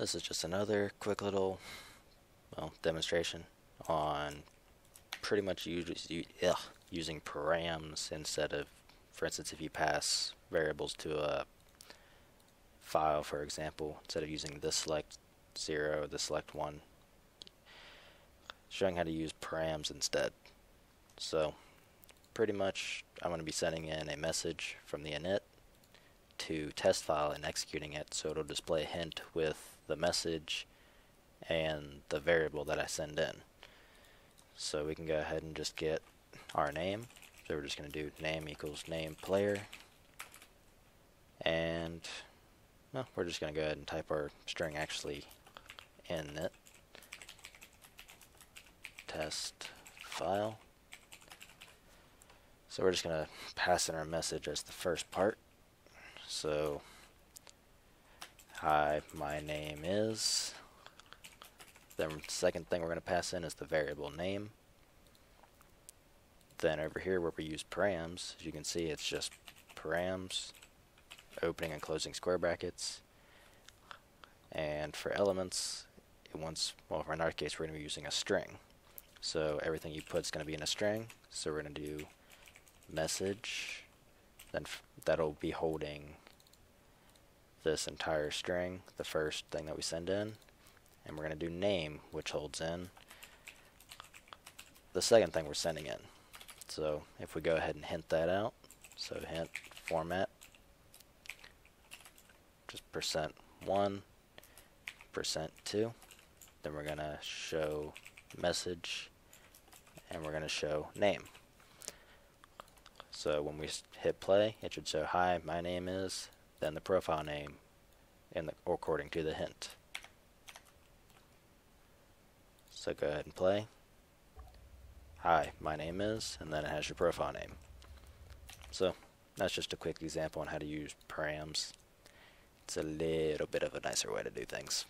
this is just another quick little well demonstration on pretty much use, ugh, using params instead of, for instance, if you pass variables to a file, for example, instead of using this select 0, the select 1, showing how to use params instead. So, pretty much, I'm going to be sending in a message from the init to test file and executing it, so it'll display a hint with the message and the variable that I send in. So we can go ahead and just get our name. So we're just going to do name equals name player. And well, we're just going to go ahead and type our string actually in it. Test file. So we're just going to pass in our message as the first part. So, hi, my name is. The second thing we're going to pass in is the variable name. Then over here where we use params, as you can see it's just params, opening and closing square brackets. And for elements, it once, well in our case we're going to be using a string. So everything you put is going to be in a string. So we're going to do message, then that'll be holding this entire string, the first thing that we send in. And we're going to do name, which holds in the second thing we're sending in. So if we go ahead and hint that out, so hint format, just percent one, percent two, then we're going to show message, and we're going to show name. So when we hit play, it should show, hi, my name is, then the profile name, in the, according to the hint. So go ahead and play hi, my name is, and then it has your profile name. So that's just a quick example on how to use params. It's a little bit of a nicer way to do things.